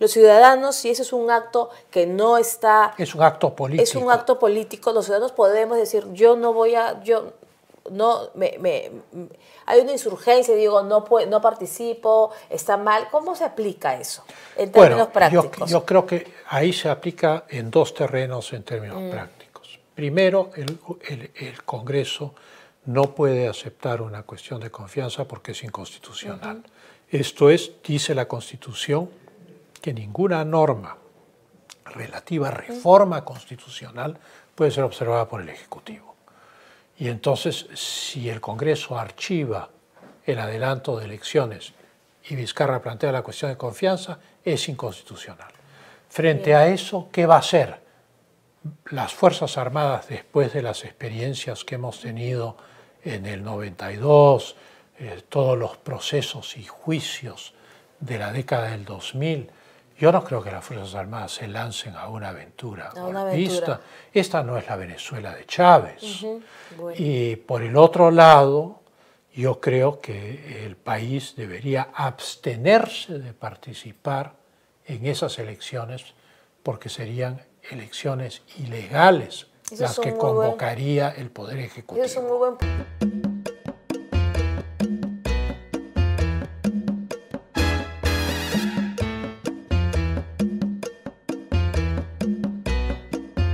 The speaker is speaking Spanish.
Los ciudadanos, si ese es un acto que no está... Es un acto político. Es un acto político, los ciudadanos podemos decir, yo no voy a... Yo, no me, me, hay una insurgencia, digo, no, no participo, está mal. ¿Cómo se aplica eso en términos prácticos? Yo, creo que ahí se aplica en dos terrenos en términos mm. prácticos. Primero, el, el, Congreso no puede aceptar una cuestión de confianza porque es inconstitucional. Esto es, dice la Constitución, que ninguna norma relativa a reforma constitucional puede ser observada por el Ejecutivo. Y entonces, si el Congreso archiva el adelanto de elecciones y Vizcarra plantea la cuestión de confianza, es inconstitucional. Frente a eso, ¿qué va a hacer? Las Fuerzas Armadas, después de las experiencias que hemos tenido en el 92, eh, todos los procesos y juicios de la década del 2000, yo no creo que las Fuerzas Armadas se lancen a una aventura golpista. Esta no es la Venezuela de Chávez. Y por el otro lado, yo creo que el país debería abstenerse de participar en esas elecciones porque serían elecciones ilegales las que convocaría el Poder Ejecutivo.